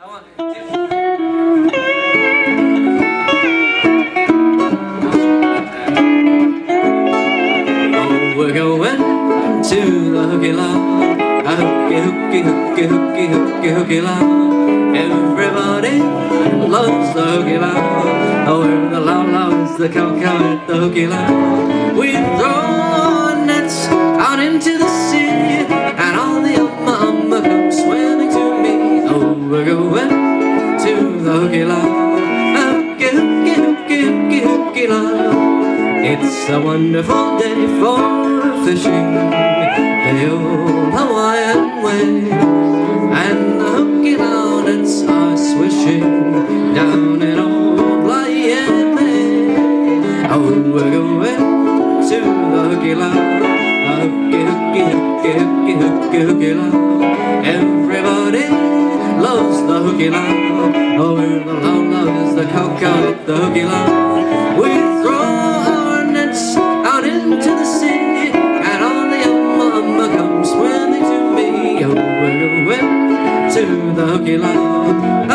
We're going to the hukilau. A huki, huki, huki, huki, huki, hooky line. Everybody loves the hukilau. Oh, where the law loves the kaukau at the hukilau. We throw our nets out into to the hukilau. A huki, huki, huki, huki, huki. It's a wonderful day for fishing, the old Hawaiian way. And the hooky nets are swishing down in old Miami. Oh, we're going to the hooky line. Huki, huki, huki, huki, huki, hooky line. Everybody loves the hukilau. Oh, where the law loves the cocoa at the hukilau. We throw our nets out into the sea, and all the mama come swimming to me. Oh, we're to the hukilau.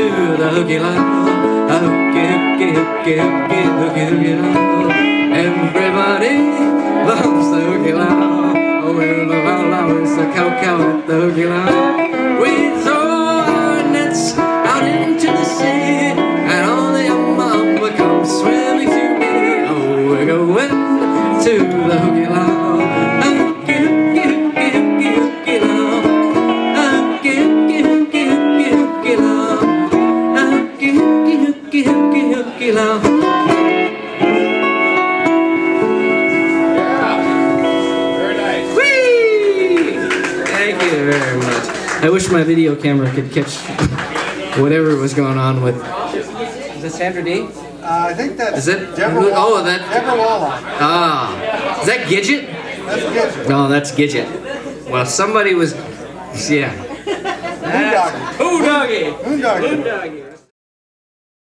To the hukilau. A huki, huki, huki, huki, huki, hooky line. Everybody loves the hukilau. Oh, where the law is the cow cow at the hukilau. We throw our nets out into the sea, and the young mama come swimming to me. Oh, we're going to the hukilau. Hooky, huki. Very nice. Whee! Thank you very much. I wish my video camera could catch whatever was going on with. Is that Sandra Dee? Uh, I think that's Is it? Deborah Oh, Wall- that- Deborah Walley. Ah, is that Gidget? That's good. No, that's Gidget. Well, somebody was. Yeah. Moondoggie. Moondoggie. Moondoggie. Moondoggie.